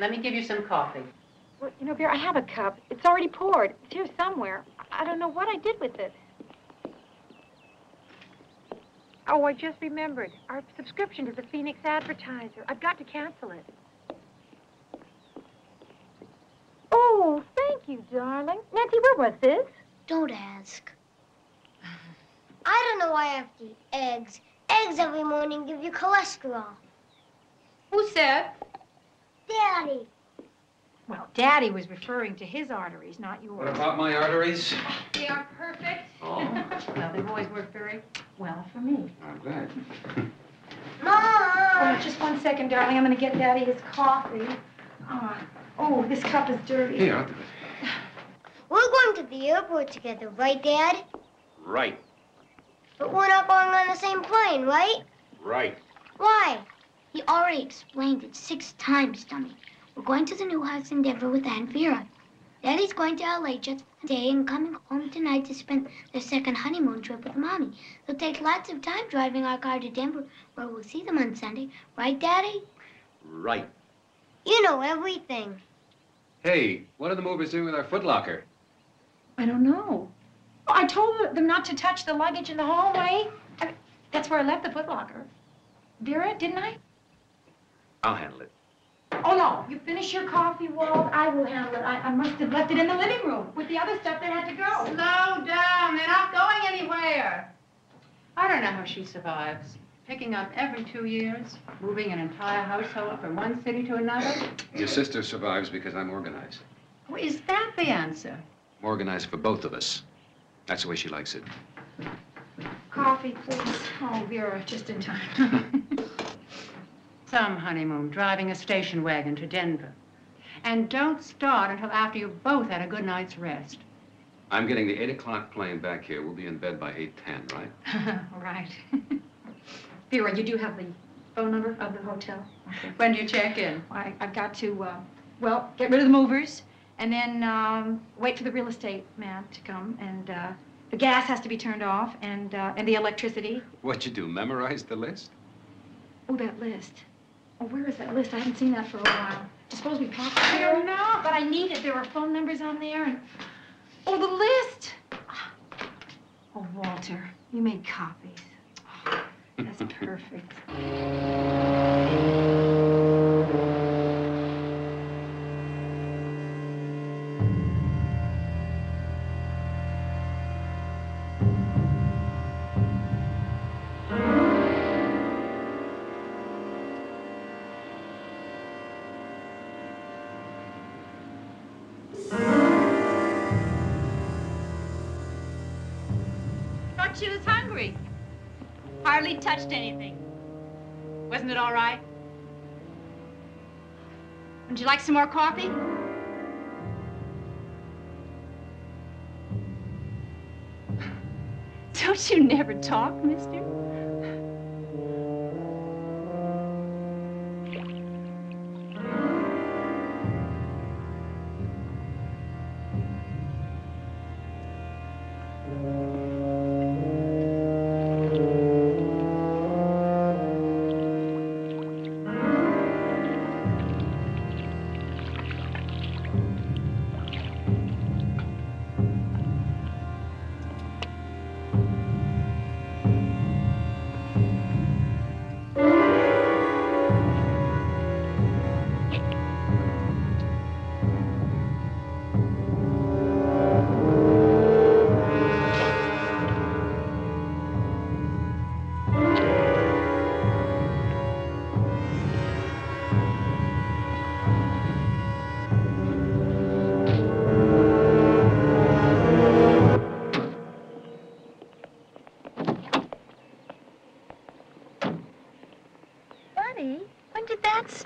Let me give you some coffee. Well, you know, Vera, I have a cup. It's already poured. It's here somewhere. I don't know what I did with it. Oh, I just remembered. Our subscription to the Phoenix Advertiser. I've got to cancel it. Oh, thank you, darling. Nancy, where was this? Don't ask. I don't know why I have to eat eggs. Eggs every morning give you cholesterol. Who said? Daddy. Well, Daddy was referring to his arteries, not yours. What about my arteries? They are perfect. Oh, Well, they've always worked very well for me. I'm glad. Oh, Mom! just one second, darling. I'm going to get Daddy his coffee. Oh, oh, this cup is dirty. Here, I'll do it. We're going to the airport together, right, Dad? Right, But we're not going on the same plane, right? right. Why? He already explained it six times, Dummy. We're going to the new house in Denver with Aunt Vera. Daddy's going to LA just today and coming home tonight to spend their second honeymoon trip with Mommy. They'll take lots of time driving our car to Denver, where we'll see them on Sunday. Right, Daddy? Right. You know everything. Hey, what are the movers doing with our footlocker? I don't know. Oh, I told them not to touch the luggage in the hallway. I, that's where I left the footlocker. Vera, didn't I? I'll handle it. Oh, no. You finish your coffee, Walt. I will handle it. I, I must have left it in the living room with the other stuff that had to go. Slow down. They're not going anywhere. I don't know how she survives. Picking up every two years, moving an entire household from one city to another. Your sister survives because I'm organized. Oh, Is that the answer? I'm organized for both of us. That's the way she likes it. Coffee, please. Oh, Vera, just in time. Some honeymoon, driving a station wagon to Denver. And don't start until after you've both had a good night's rest. I'm getting the 8 o'clock plane back here. We'll be in bed by 8.10, right? right. Vera, you do have the phone number of the hotel? Okay. When do you check in? I, I've got to, uh, well, get rid of the movers and then um, wait for the real estate man to come. And uh, the gas has to be turned off and, uh, and the electricity. What'd you do, memorize the list? Oh, that list. Oh, where is that list? I haven't seen that for a while. It's supposed to be packed don't know. But I need it. There are phone numbers on there and... Oh, the list! Oh, Walter, you made copies. Oh, that's perfect. Touched anything. Wasn't it all right? Would you like some more coffee? Don't you never talk, mister?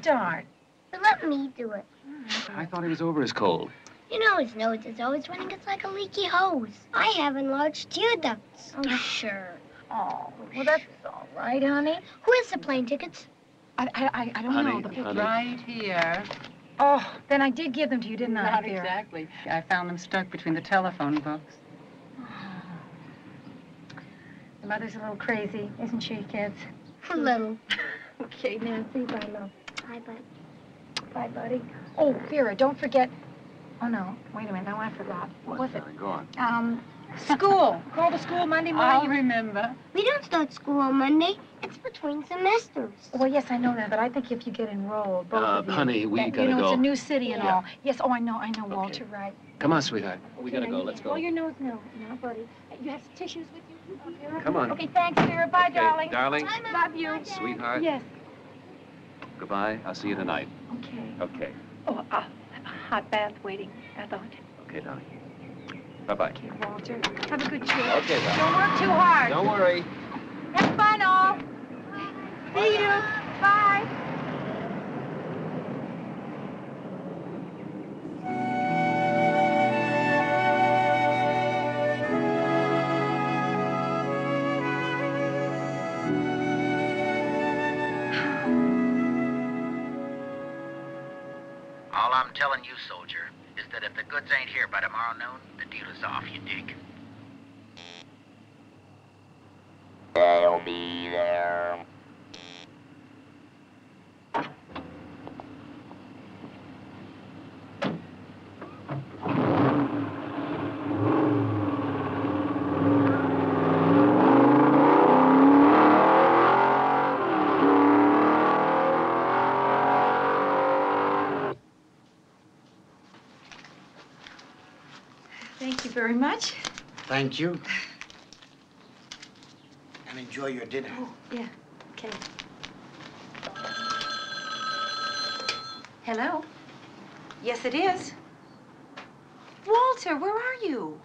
Start? But let me do it. I thought he was over his cold. You know his nose is always running. It's like a leaky hose. I have enlarged tear ducts. Oh, sure. Oh, well, that's all right, honey. Who has the plane tickets? I, I, I- I don't Honey, know. The- honey. Right here. Oh, then I did give them to you, didn't I, Not exactly. I found them stuck between the telephone books. The mother's a little crazy, isn't she, kids? A little. Okay, Nancy, bye, love. Bye, bud. Bye, buddy. Oh, Vera, don't forget. Oh, no. Wait a minute. No, I forgot. What was it? Go on. Um, school. Call to school Monday morning. I'll remember. We don't start school on Monday. It's between semesters. Well, yes, I know that, but I think if you get enrolled, both Uh, of you. honey, we that, gotta go. You know, it's a new city and Yeah. all. Yes, oh, I know, I know, Walter, right. Come on, sweetheart. We gotta now go. Let's go. Oh, your nose, no, no, buddy. You have some tissues with you, Vera? Come on. Okay, thanks, Vera. Bye, Okay, darling. Darling, Bye, Mom. Love you. Bye, sweetheart, Yes, goodbye. I'll see you tonight. okay. Okay. Oh, uh, a hot bath waiting I thought. Okay, darling. Bye-bye. Okay, Walter. Have a good trip. Okay, darling. Don't work too hard. Don't worry. Have fun, all. See you. Bye. I'm telling you, soldier, is that if the goods ain't here by tomorrow noon, the deal is off, you dig? I'll be there. Thank you very much. Thank you. And enjoy your dinner. Oh, yeah, okay. Hello? Yes, it is. Walter, where are you?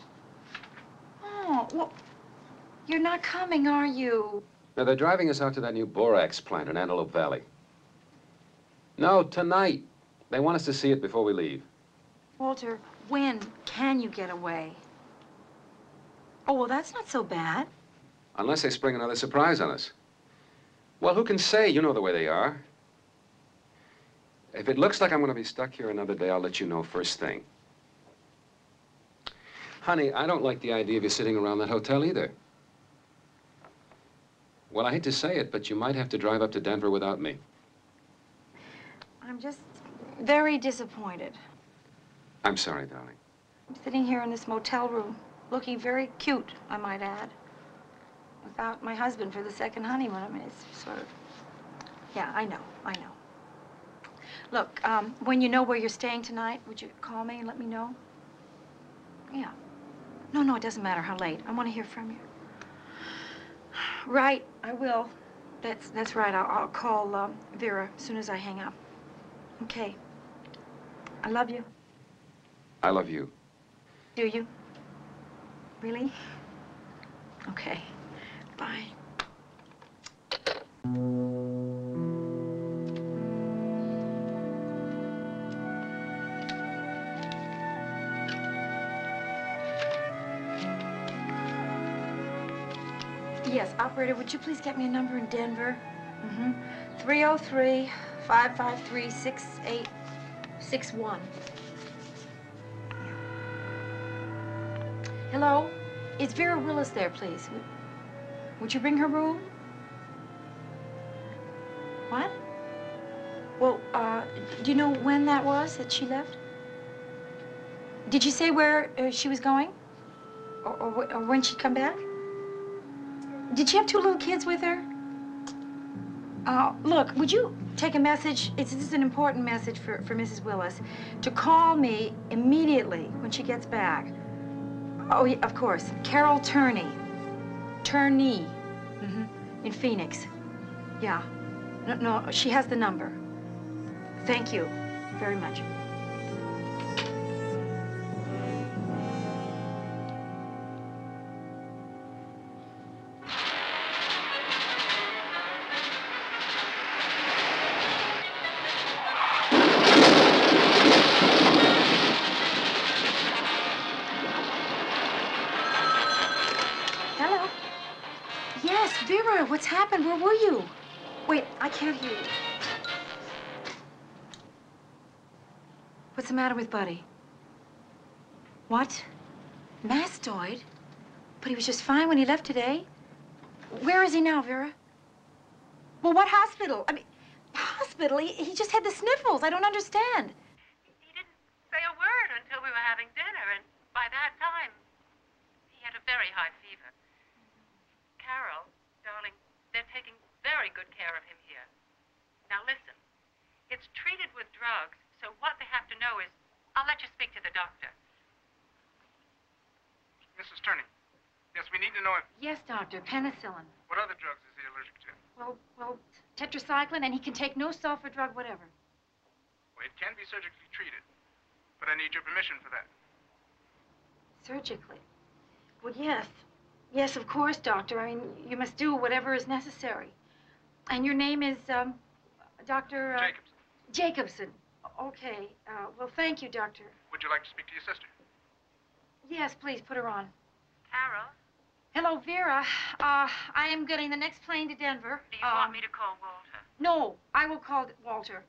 Oh, well, you're not coming, are you? Now, they're driving us out to that new borax plant in Antelope Valley. No, tonight. They want us to see it before we leave. Walter, when can you get away? Oh, well, that's not so bad. Unless they spring another surprise on us. Well, who can say? You know the way they are. If it looks like I'm going to be stuck here another day, I'll let you know first thing. Honey, I don't like the idea of you sitting around that hotel either. Well, I hate to say it, but you might have to drive up to Denver without me. I'm just very disappointed. I'm sorry, darling. I'm sitting here in this motel room, looking very cute, I might add, without my husband for the second honeymoon. I mean, it's sort of, yeah, I know, I know. Look, um, when you know where you're staying tonight, would you call me and let me know? Yeah. No, no, it doesn't matter how late. I want to hear from you. Right, I will. That's, that's right. I'll, I'll call um, Vera as soon as I hang up. Okay. I love you. I love you. Do you? Really? Okay. Bye. Yes, operator, would you please get me a number in Denver? Mm-hmm. 303 Hello? Is Vera Willis there, please? Would you bring her room? What? Well, uh, do you know when that was that she left? Did you say where uh, she was going? Or, or, or when she'd come back? Did she have two little kids with her? Uh, look, would you take a message? It's, this is an important message for, for Mrs. Willis to call me immediately when she gets back. Oh, yeah, of course. Carol Turney. Turney. hmm In Phoenix. Yeah. No, no, she has the number. Thank you very much. With Buddy? What? Mastoid? But he was just fine when he left today. Where is he now, Vera? Well, what hospital? I mean, hospital? He, he just had the sniffles. I don't understand. He didn't say a word until we were having dinner, and by that time, he had a very high fever. Carol, darling, they're taking very good care of him here. Now listen, it's treated with drugs, so what they have to know is, I'll let you speak to the doctor. Mrs. Turney. Yes, we need to know if, Yes, doctor. Penicillin. what other drugs is he allergic to? Well, well, tetracycline, and he can take no sulfa drug whatever. Well, it can be surgically treated, but I need your permission for that. Surgically. Well, yes. Yes, of course, doctor. I mean, you must do whatever is necessary. And your name is, um, Dr. Uh, Jacobs, Jacobson. Okay. Uh, well, thank you, doctor. would you like to speak to your sister? Yes, please, put her on. Carol, Hello, Vera. Uh, I am getting the next plane to Denver. do you Um, want me to call Walter? No, I will call Walter.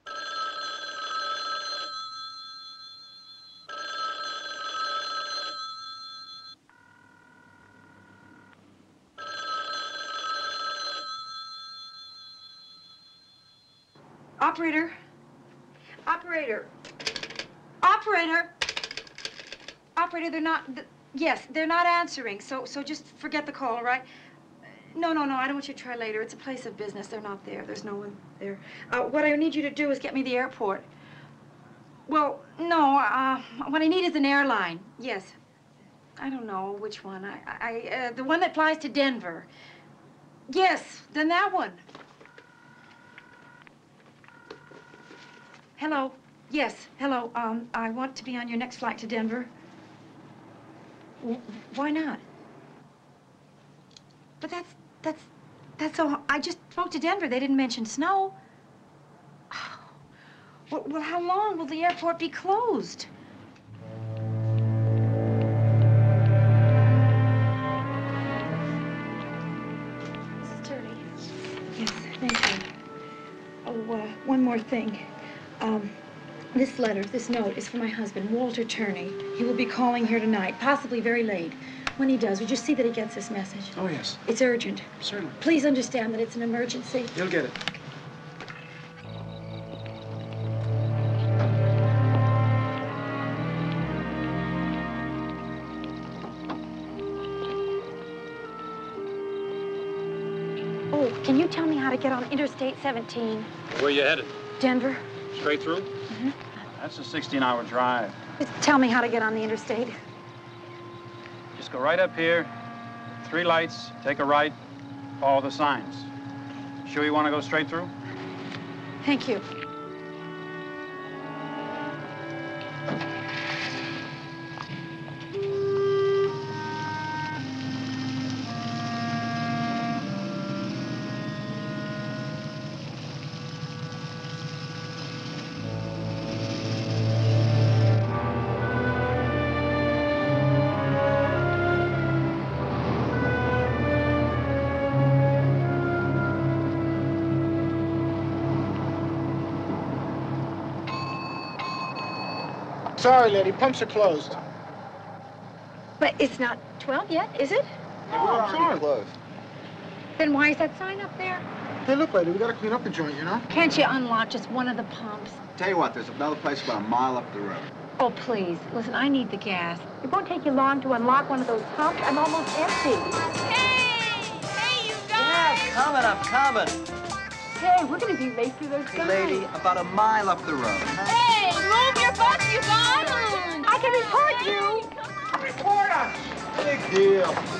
Operator. Operator. Operator. Operator, they're not. th- yes, they're not answering. So, so just forget the call, all right? No, no, no. I don't want you to try later. It's a place of business. They're not there. There's no one there. Uh, what I need you to do is get me the airport. Well, no. Uh, what I need is an airline. Yes. I don't know which one. I, I, uh, the one that flies to Denver. Yes, then that one. Hello. Yes. Hello. Um, I want to be on your next flight to Denver. W- why not? But that's, that's, that's all. I just spoke to Denver. They didn't mention snow. Oh. Well, well, how long will the airport be closed? Mrs. Turley. Yes, thank you. Oh, uh, one more thing. Um, this letter, this note, is for my husband, Walter Turney. He will be calling here tonight, possibly very late. When he does, would you see that he gets this message? Oh, yes, It's urgent. certainly. Please understand that it's an emergency. He'll get it. Oh, can you tell me how to get on Interstate 17? Where you headed? Denver? Straight through? Mm-hmm. That's a 16-hour drive. Just tell me how to get on the interstate. Just go right up here, three lights, take a right, follow the signs. Sure you want to go straight through? Thank you. Sorry, lady, pumps are closed. But it's not 12 yet, is it? Oh, I'm sorry. closed. Then why is that sign up there? Hey, look, lady, we gotta clean up the joint, you know? Can't you unlock just one of the pumps? Tell you what, there's another place about a mile up the road. Oh, please. Listen, I need the gas. It won't take you long to unlock one of those pumps. I'm almost empty. Hey! Hey, you guys! Yeah, coming, I'm coming. Hey, we're going to be late for those Hey, lady, about a mile up the road. Hey, move your butt, you guys! I can report you. Report us! Big deal.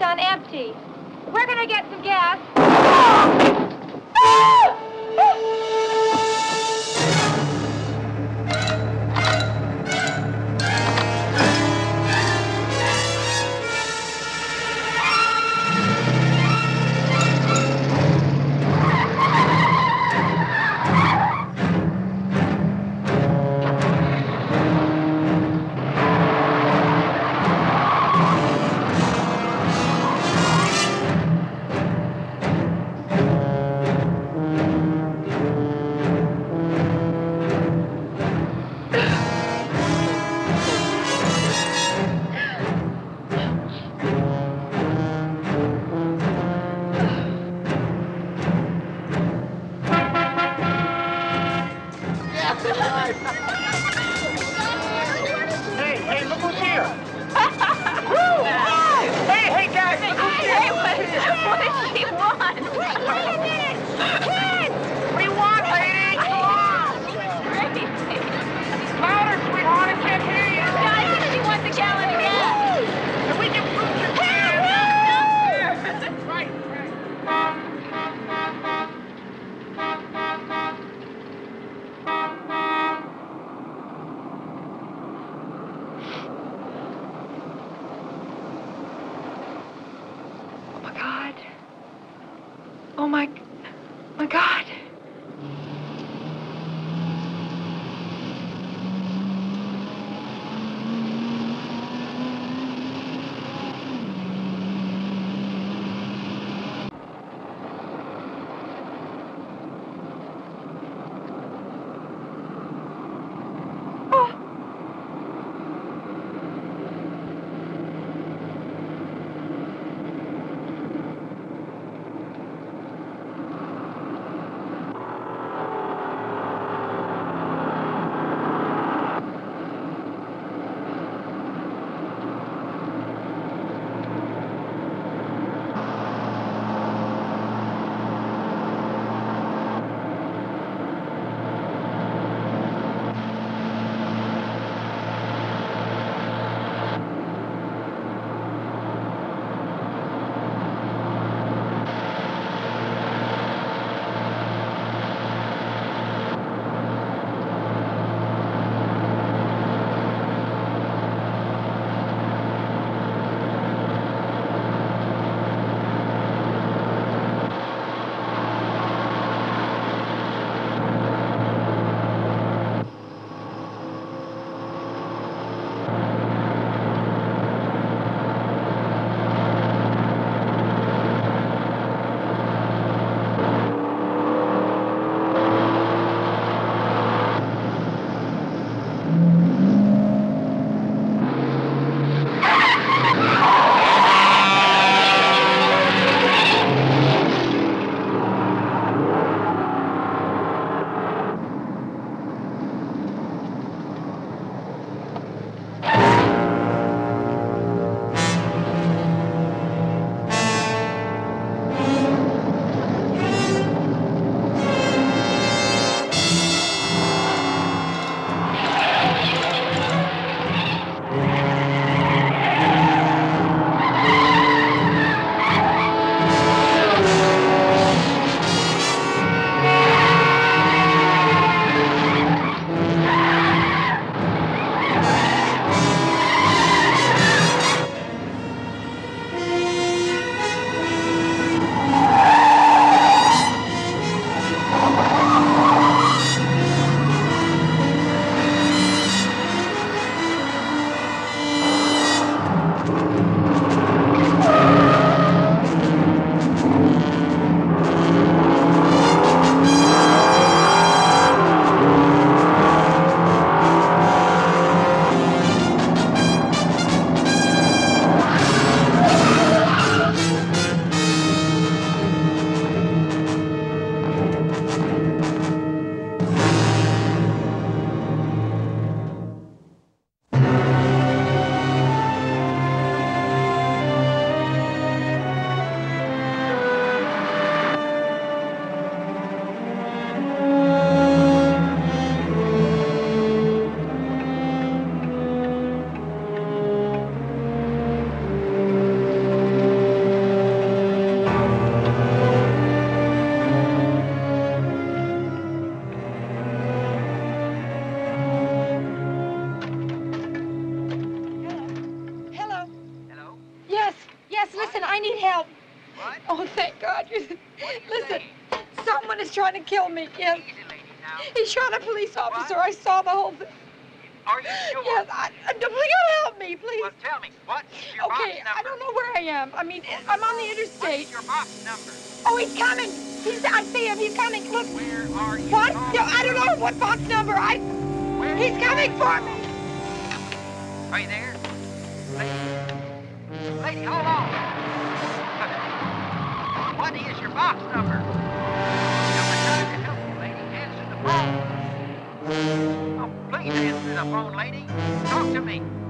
I'm empty. We're gonna get some gas. The phone, lady. Talk to me.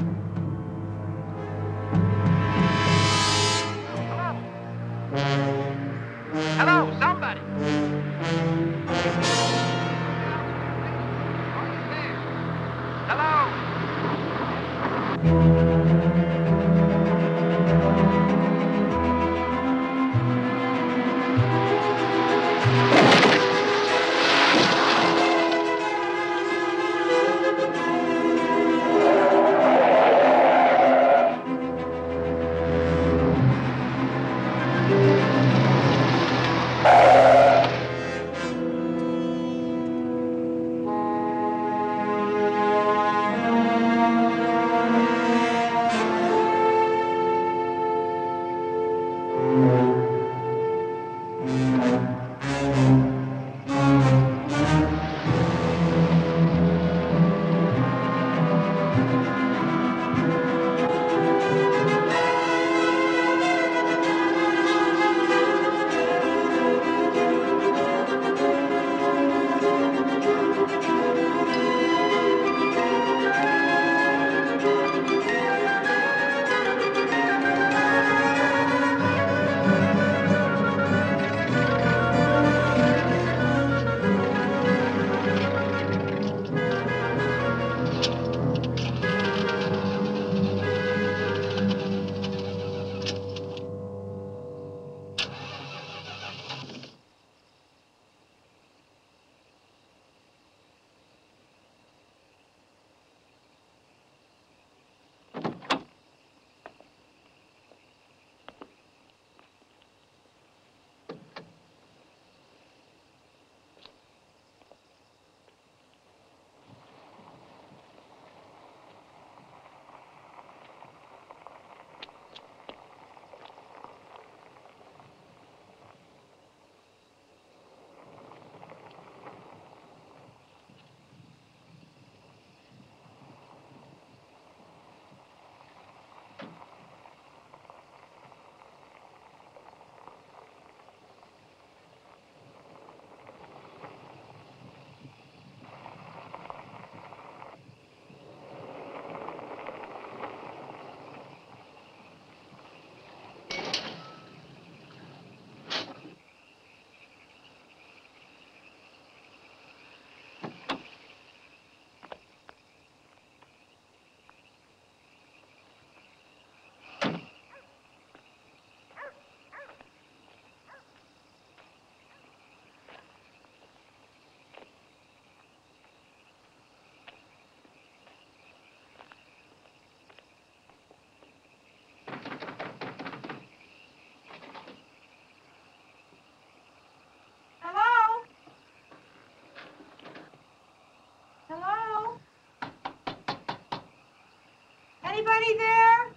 Anybody there?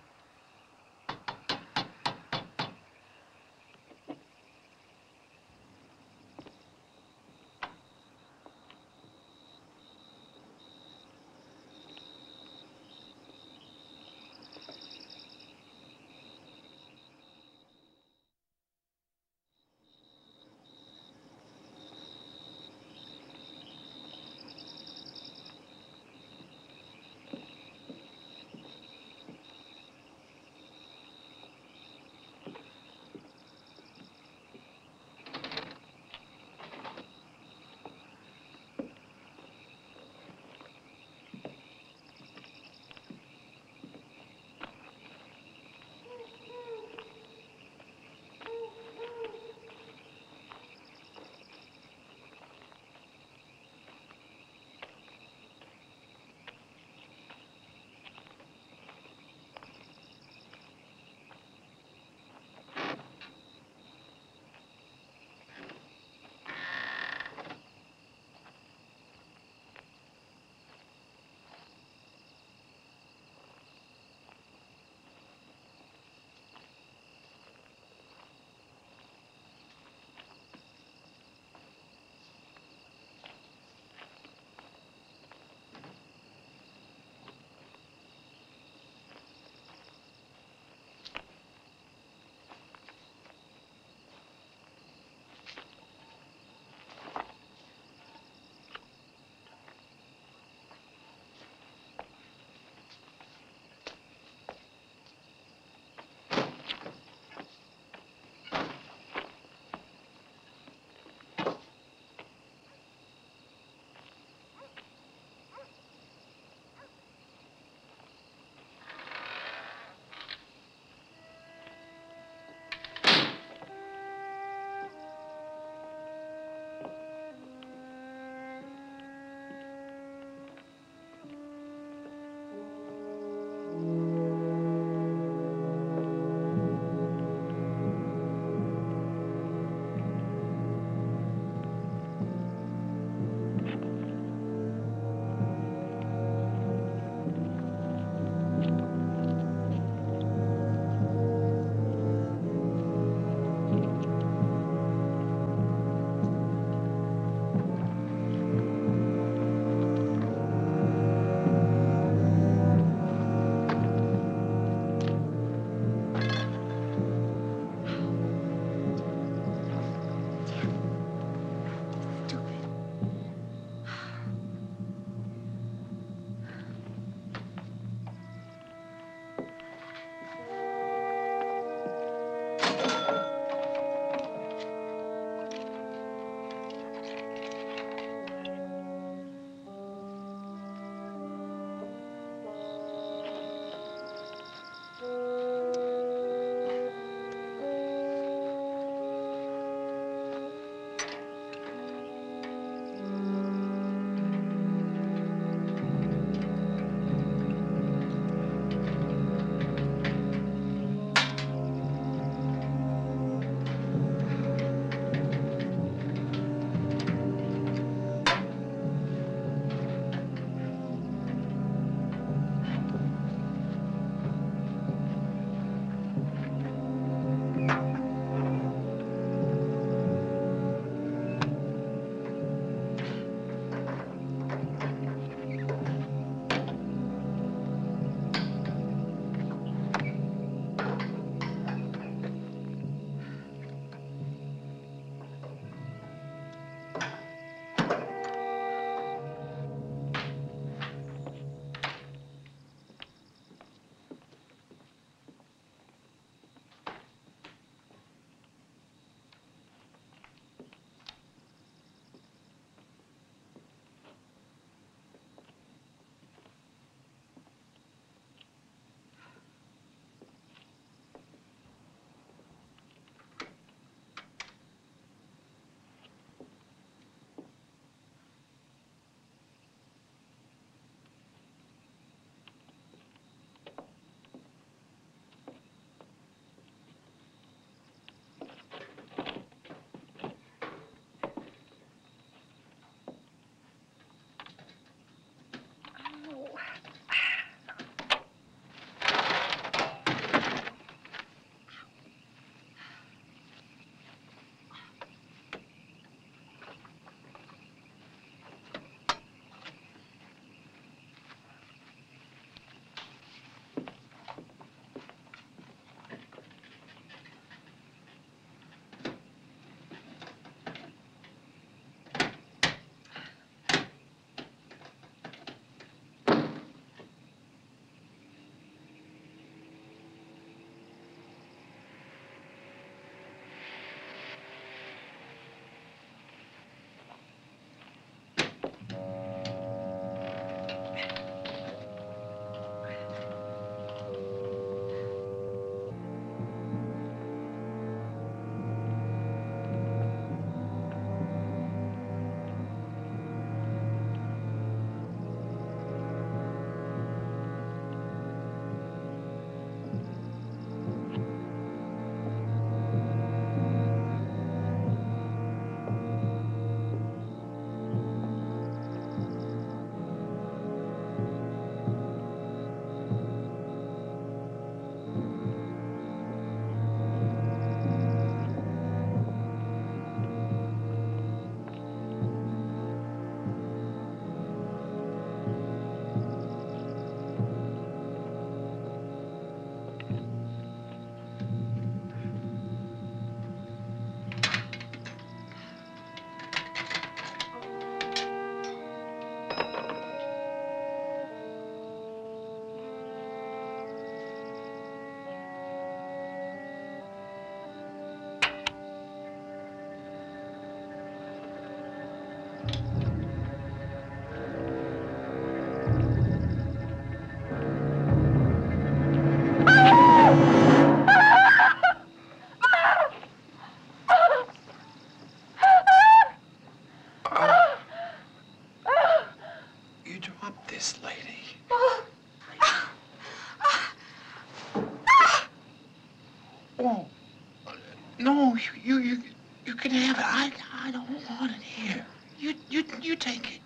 You, you, you can have it. I, I don't want it here. You, you, you take it.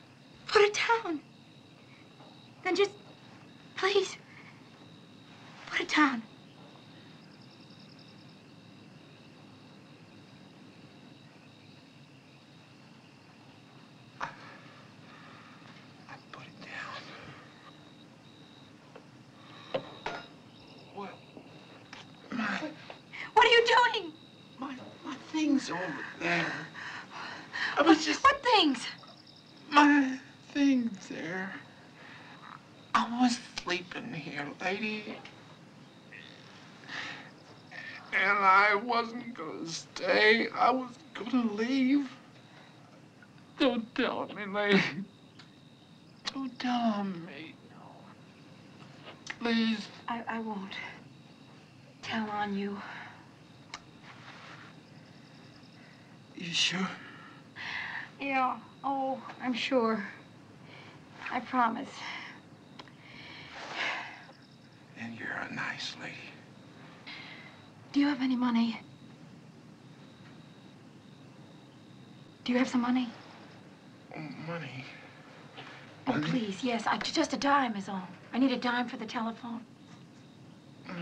Put it down. Then just, please, put it down. I put it down. What? My, What are you doing? my, my things over there. I was just What things? my things there. I was sleeping here, lady. And I wasn't gonna stay. I was gonna leave. Don't tell me, lady. Don't tell on me. Please. I, I won't tell on you. You sure? Yeah. Oh, I'm sure. I promise. And you're a nice lady. Do you have any money? Do you have some money? Money. Oh, money? please, yes. I, just a dime is all. I need a dime for the telephone. Mm.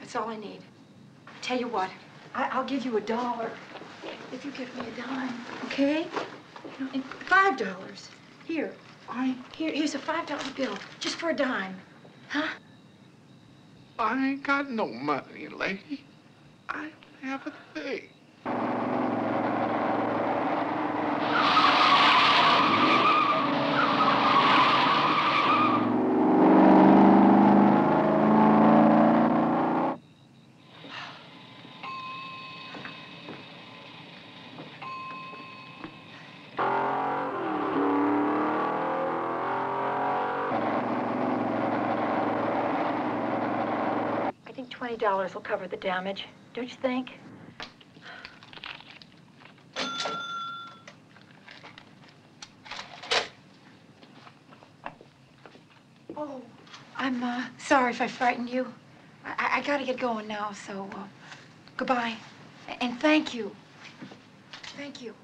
That's all I need. Tell you what, I, I'll give you a dollar if you give me a dime, okay? And five dollars. Here. I Here, here's a five dollar bill, just for a dime. Huh? I ain't got no money, lady. I don't have a thing. I think twenty dollars will cover the damage. Don't you think? Oh, I'm uh, sorry if I frightened you. I, I, gotta get going now, so uh, goodbye. And thank you. Thank you.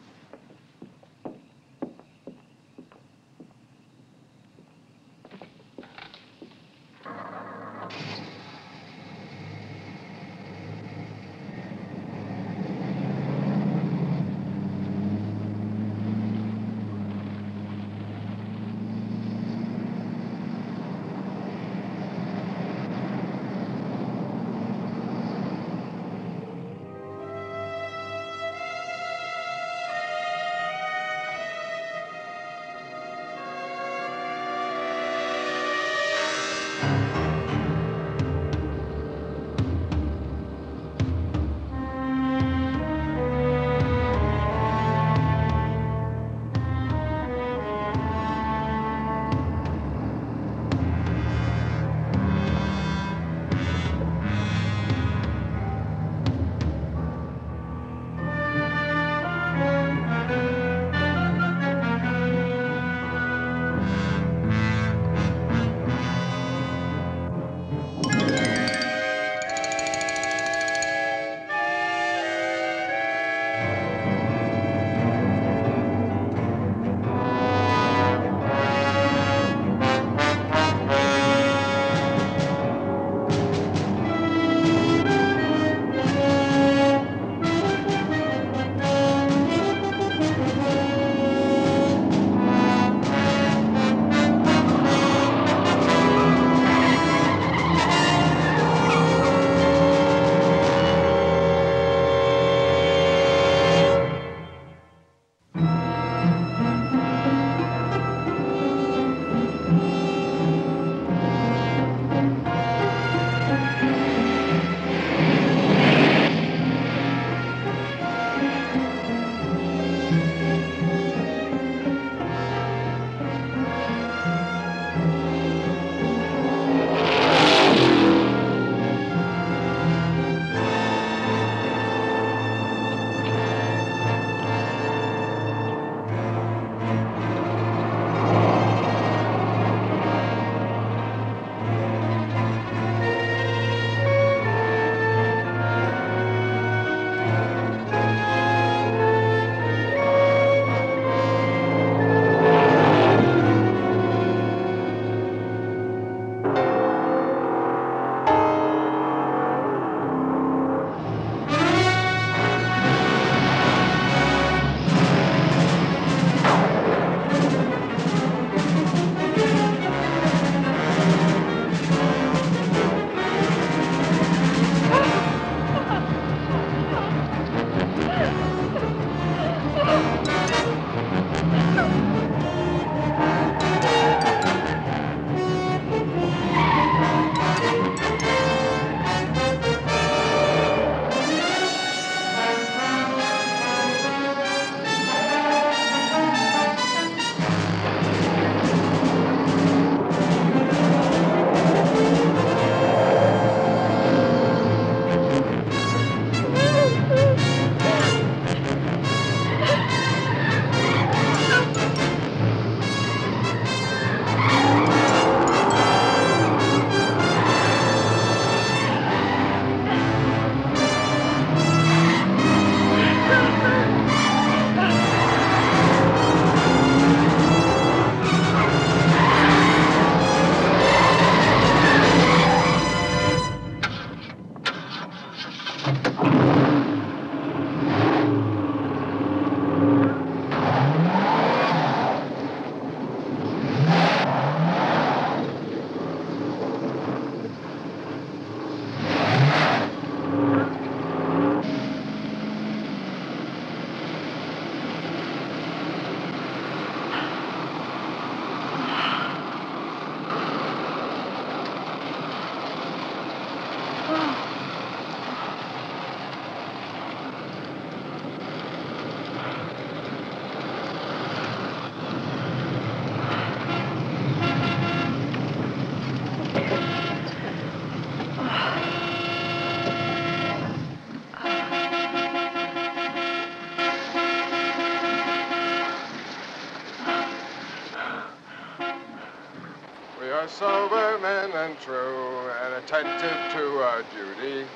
And true and attentive to our duty.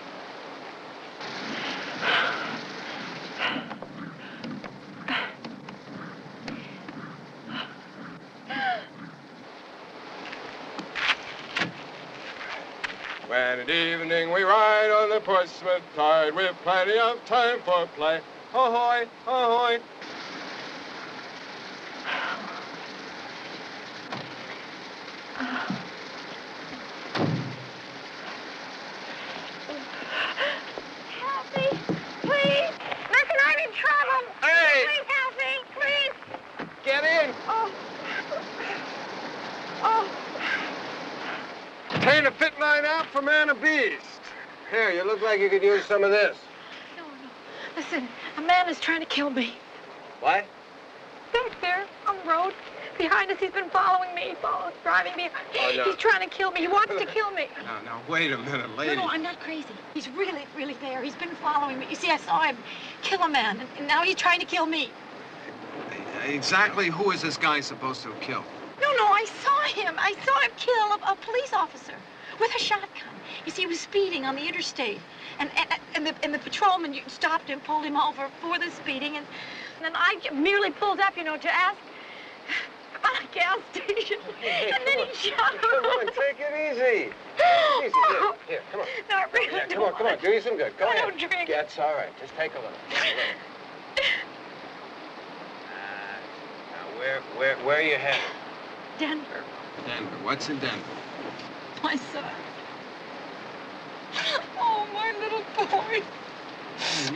When at evening we ride on the Portsmouth tide, we've plenty of time for play. Ahoy, ahoy. Help me, please. Listen, I'm in trouble. Hey! Please help me, please. Get in. Oh. Oh. Tain't a fit night out for man or beast. Here, you look like you could use some of this. No, no. Listen, a man is trying to kill me. What? Back there on the road. Behind us, he's been following me, follow, driving me. Oh, no. He's trying to kill me. He wants to kill me. No, no, wait a minute, lady. no, I'm not crazy. He's really, really there. He's been following me. You see, I saw him kill a man, and- and now he's trying to kill me. Exactly who is this guy supposed to have killed? No, no, I saw him. I saw him kill a, a police officer with a shotgun. You see, he was speeding on the interstate, and and, and the and the patrolman stopped him, pulled him over for the speeding, and then I merely pulled up, you know, to ask about a gas station, and then he shot him. Come on, take it easy. Easy, here, here, come on. No, I really Yeah, come on, come on, do you some good. Go I ahead. don't drink. Yeah, it's all right. Just take a look. Uh, now, where, where, where are you headed? Denver, Denver. What's in Denver? my son. Oh, my little boy.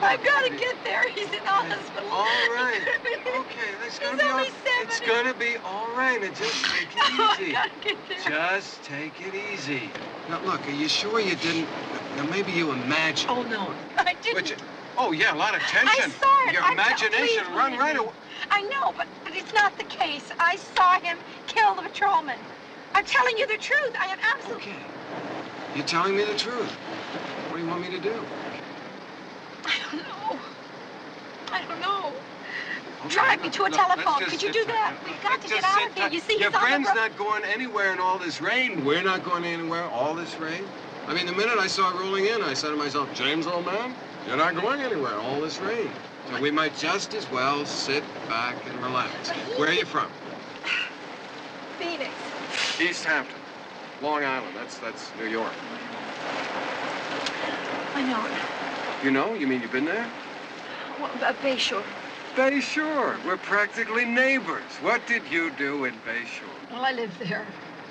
I've got to get there. He's in the hospital. All right. Okay, that's gonna He's be all. It's gonna be all right. Now, just take Oh, it easy. Got to get there. Just take it easy. Now, look, are you sure you didn't? Now, maybe you imagined. Oh, no. I didn't. Oh, yeah, a lot of tension. I saw it. Your I- imagination please run right away. I know, but, but it's not the case. I saw him kill the patrolman. I'm telling you the truth. I am absolutely. Okay. You're telling me the truth. What do you want me to do? I don't know. I don't know. Okay, Drive me to a let's telephone. Could you do that? We've got let's to get out of here. You see, Your he's on the friend's not going anywhere in all this rain. We're not going anywhere all this rain. I mean, the minute I saw it rolling in, I said to myself, James, old man, you're not going anywhere all this rain. So we might just as well sit back and relax. Where are you from? Phoenix. East Hampton. Long Island. That's that's New York. I know it. You know? You mean you've been there? Well, uh, Bayshore. Bayshore. We're practically neighbors. What did you do in Bayshore? Well, I live there.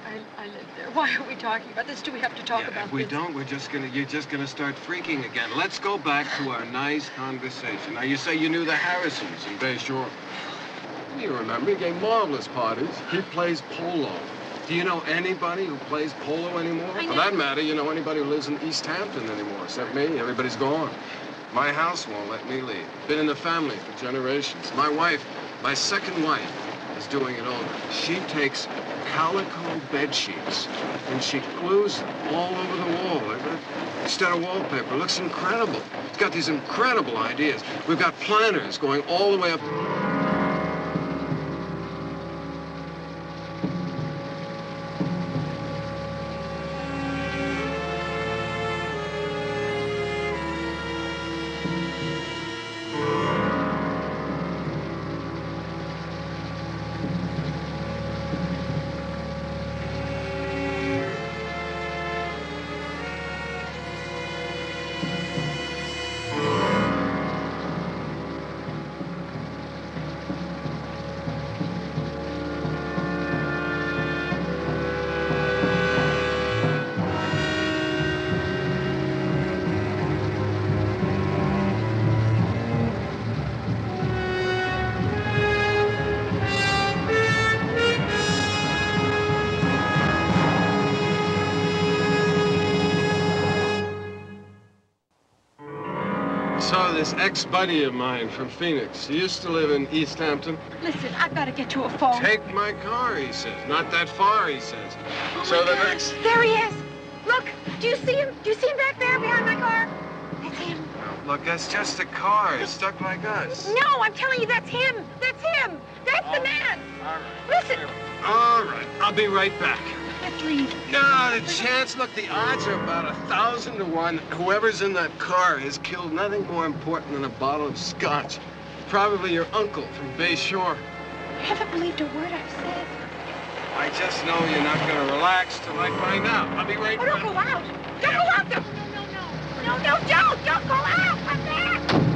I, I live there. Why are we talking about this? Do we have to talk Yeah, about if we this? don't, we're just gonna, you're just gonna start freaking again. Let's go back to our nice conversation. Now, you say you knew the Harrisons in Bay Shore. You remember, he gave marvelous parties. He plays polo. Do you know anybody who plays polo anymore? For that matter, you know anybody who lives in East Hampton anymore, except me. Everybody's gone. My house won't let me leave. Been in the family for generations. My wife, my second wife, is doing it all. She takes calico bed sheets and she glues them all over the wall instead of wallpaper. It looks incredible. It's got these incredible ideas. We've got planners going all the way up. Ex-buddy of mine from Phoenix, he used to live in East Hampton. Listen, I've got to get you a phone. Take my car, he says. Not that far, he says. Oh, so the God. next... There he is. Look, do you see him? Do you see him back there behind my car? That's him. Look, that's just a car. It's stuck like us. No, I'm telling you, that's him. That's him. That's the oh. man. All right. Listen. All right. I'll be right back. Can't. No, the chance, look, the odds are about a thousand to one. Whoever's in that car has killed nothing more important than a bottle of scotch. Probably your uncle from Bay Shore. I haven't believed a word I've said. I just know you're not gonna relax till I find out. I'll be right Oh, don't go out. Don't go out. No, no, no. No, no, don't. Don't go out. Come back.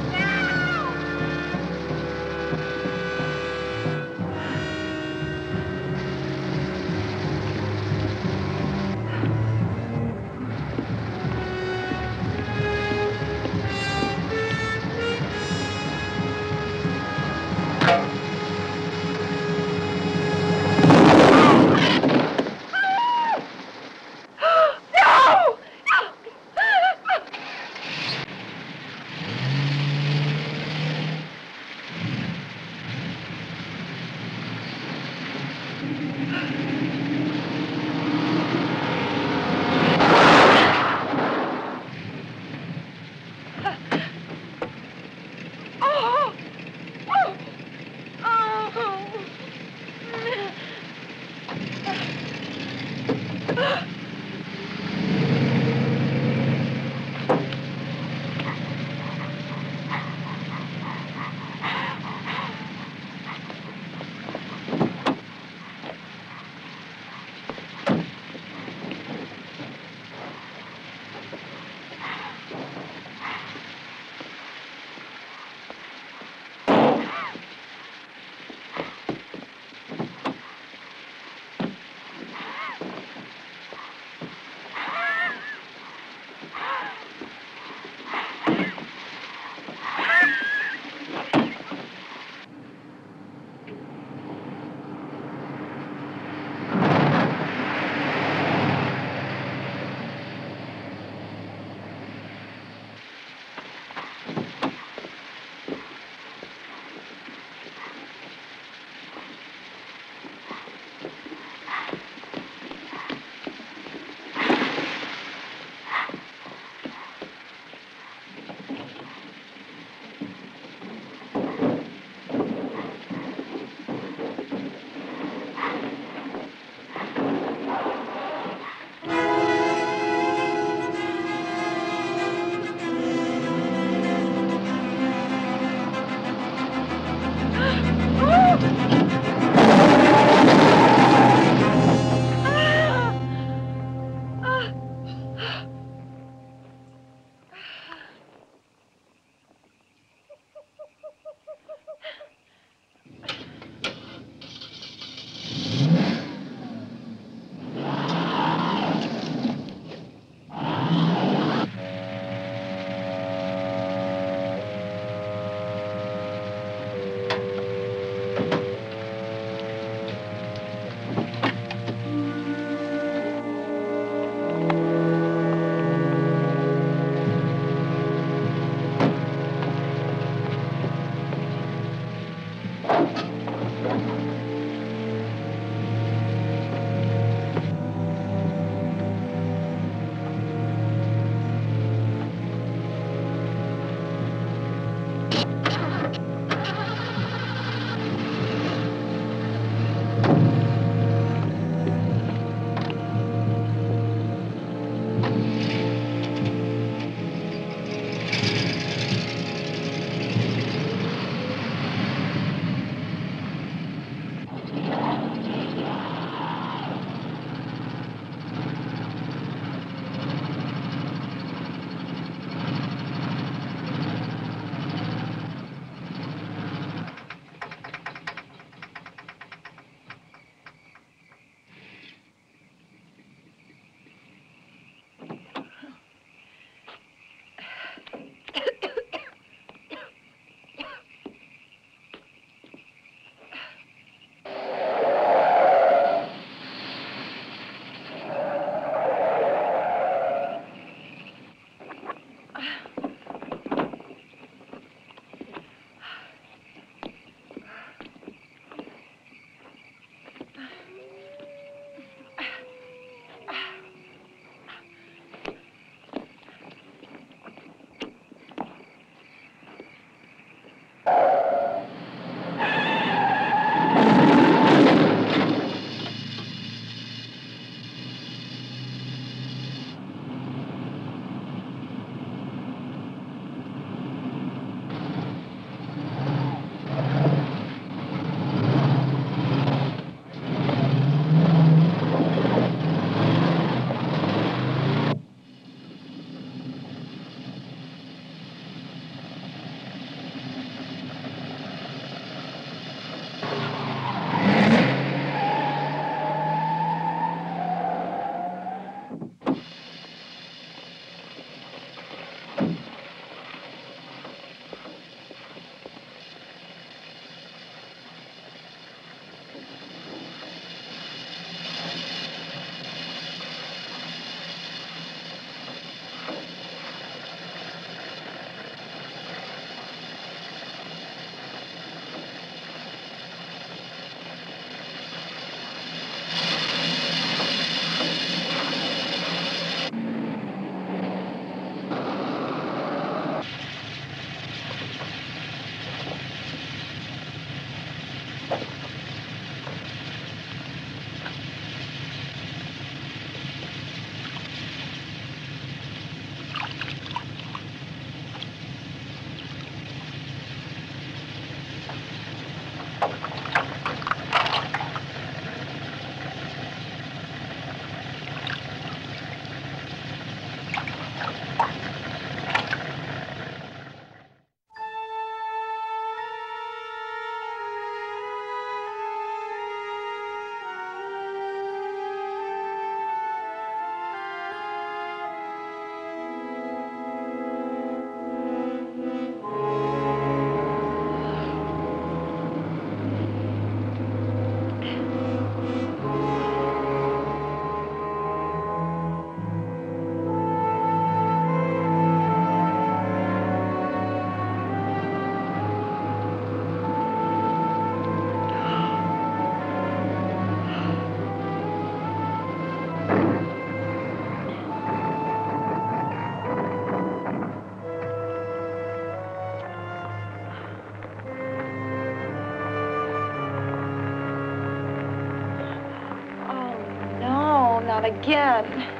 Again.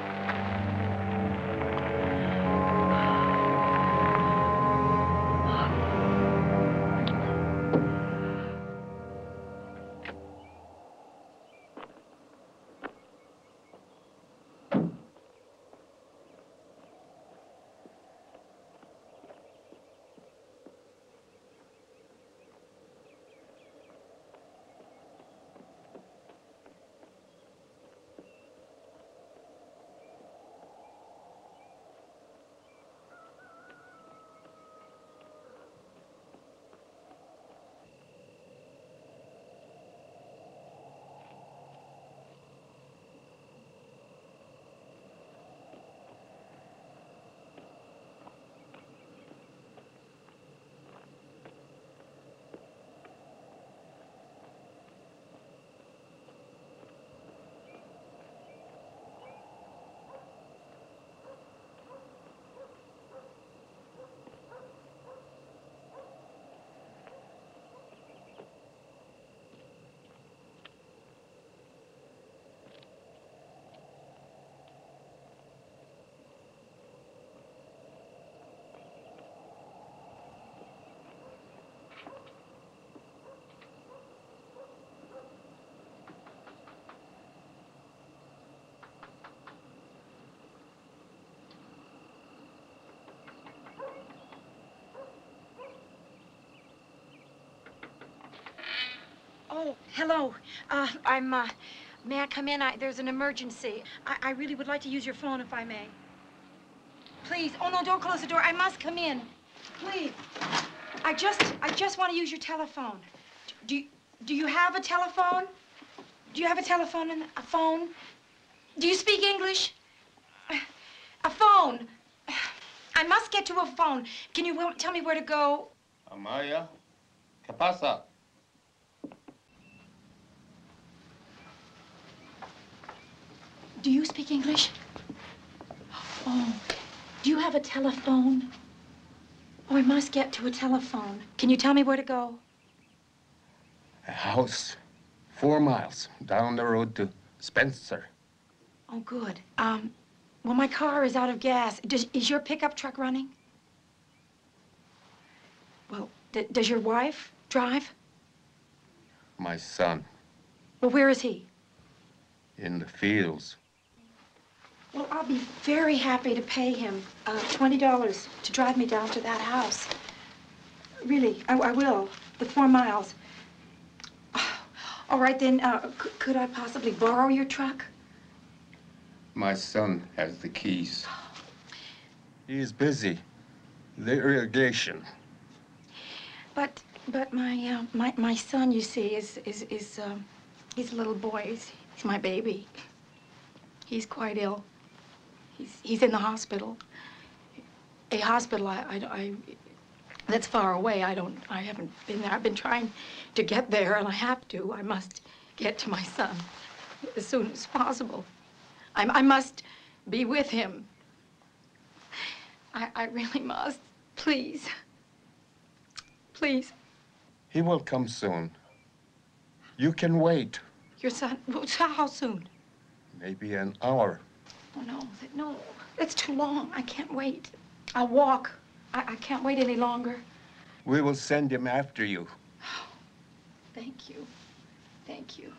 Oh, hello. Uh, I'm, uh, may I come in? I, there's an emergency. I, I really would like to use your phone if I may. Please. Oh, no, don't close the door. I must come in. Please. I just, I just want to use your telephone. Do you, do you have a telephone? Do you have a telephone and a phone? Do you speak English? A phone. I must get to a phone. Can you tell me where to go? Amaya, ¿qué pasa? Do you speak English? Oh, do you have a telephone? Oh, I must get to a telephone. Can you tell me where to go? A house, four miles down the road to Spencer. Oh, good. Um, well, my car is out of gas. Does, is your pickup truck running? Well, d does your wife drive? My son, Well, where is he? in the fields. Well, I'll be very happy to pay him uh, $20 to drive me down to that house. Really, I, I will. The four miles. All right, then, uh, could I possibly borrow your truck? My son has the keys. He is busy. The irrigation. But, but my, uh, my, my son, you see, is, is, is, um, he's a little boy. He's, he's my baby. He's quite ill. He's, he's in the hospital. A hospital, I, I, I, that's far away. I don't, I haven't been there. I've been trying to get there, and I have to. I must get to my son as soon as possible. I, I must be with him. I, I really must. Please. Please. He will come soon. You can wait. Your son, how soon? Maybe an hour. Oh, no, that- no, that's too long. I can't wait. I'll walk. I, I can't wait any longer. We will send him after you. Thank you. Thank you.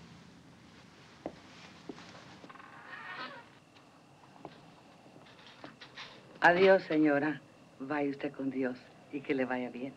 Adiós, señora. Vaya usted con Dios y que le vaya bien.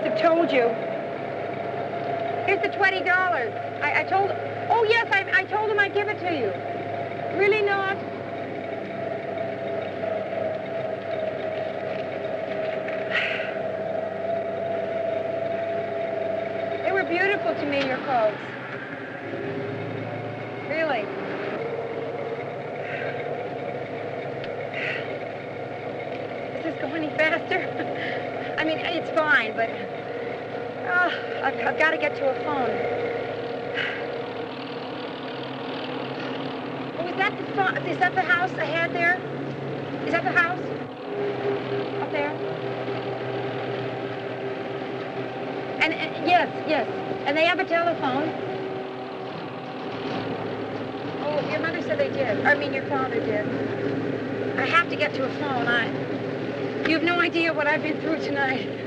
Must have told you. Here's the $20. I, I told, oh yes, I, I told them I'd give it to you. Really not? They were beautiful to me, your clothes. Really. Does this go any faster? I mean, it's fine, but uh, I've, got to get to a phone. Oh, is that the phone? Is that the house ahead there? Is that the house? Up there? And, and yes, yes. And they have a telephone. Oh, your mother said they did. I mean, your father did. I have to get to a phone. I. You have no idea what I've been through tonight.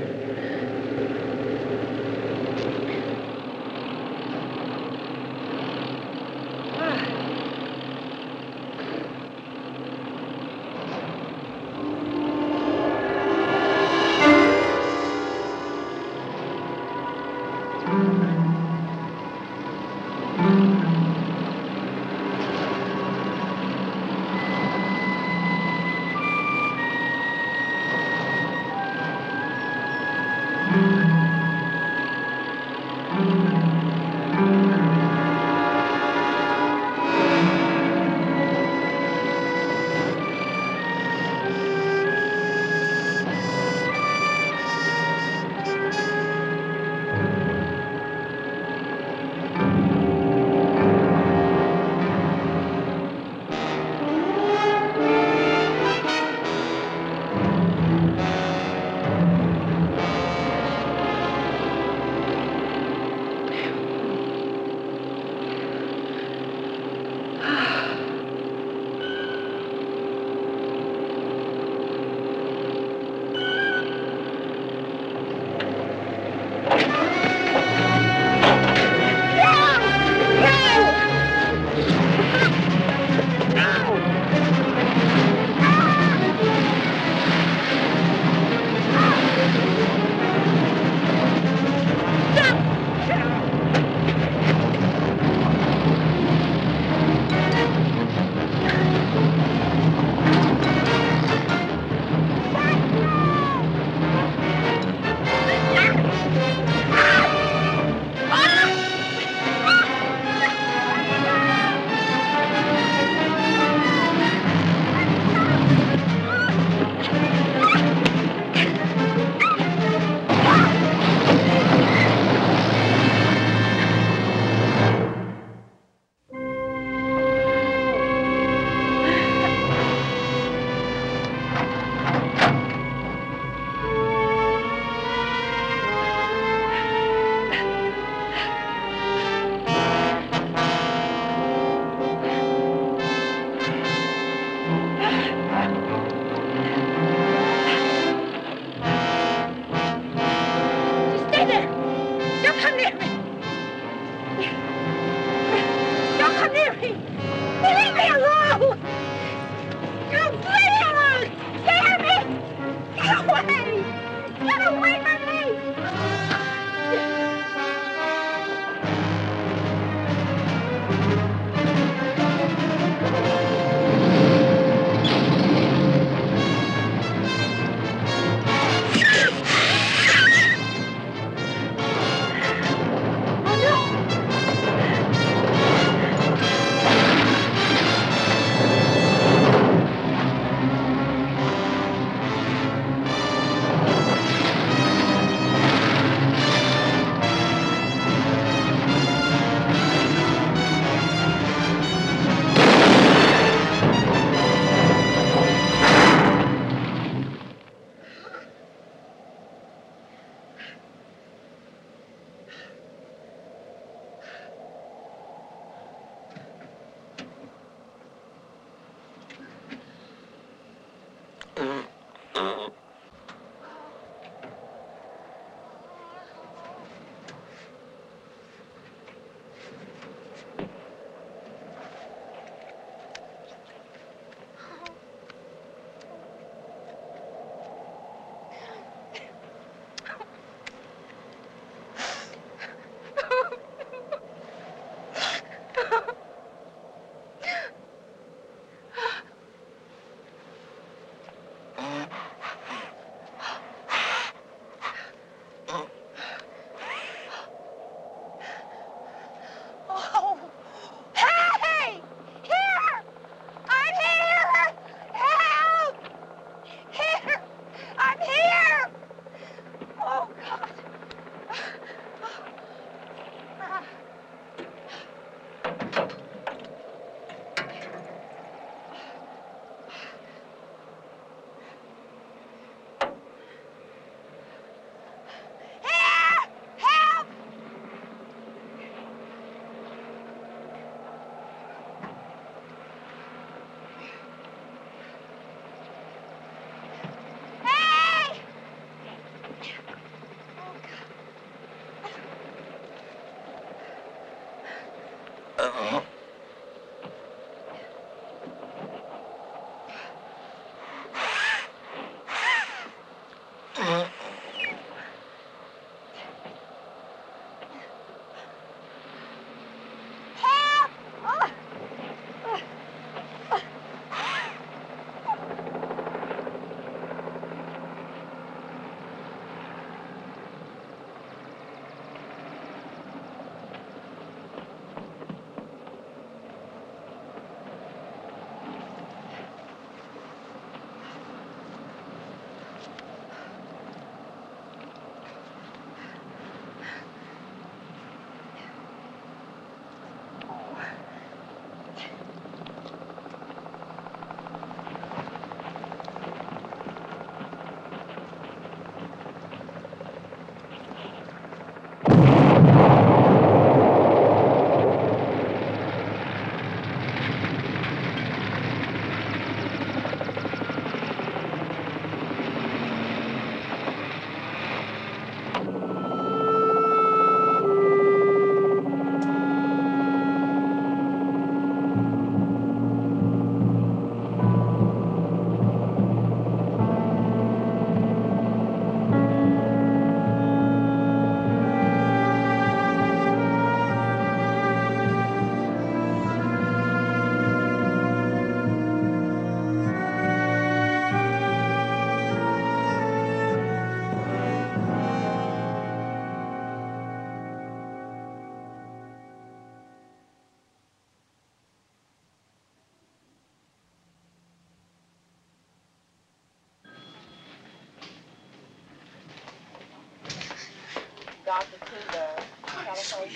Doctor to the telephone.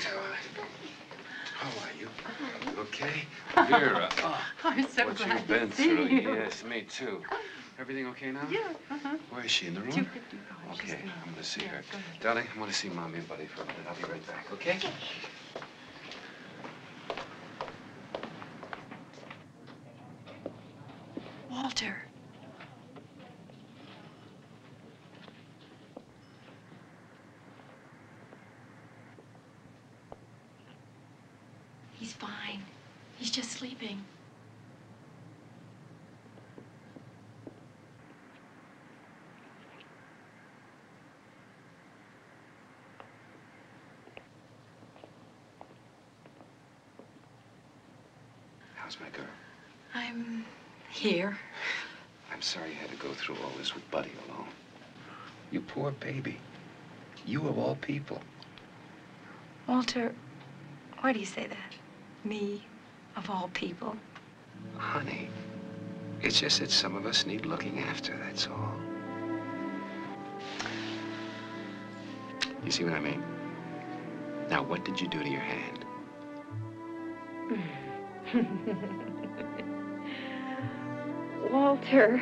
How are you? Okay? Vera. Oh, I'm so what glad you've to been see through. you. Yes, me too. Everything okay now? Yeah, uh-huh. Where is she, in the room? 255. Okay, I'm gonna see her. Darling, I want to see Mommy and Buddy for a minute. I'll be right back, okay? Walter. He's fine. He's just sleeping. How's my girl? I'm here. I'm sorry you had to go through all this with Buddy alone. You poor baby. You of all people. Walter, why do you say that? Me, of all people. Honey, it's just that some of us need looking after, that's all. You see what I mean? Now, what did you do to your hand? Walter.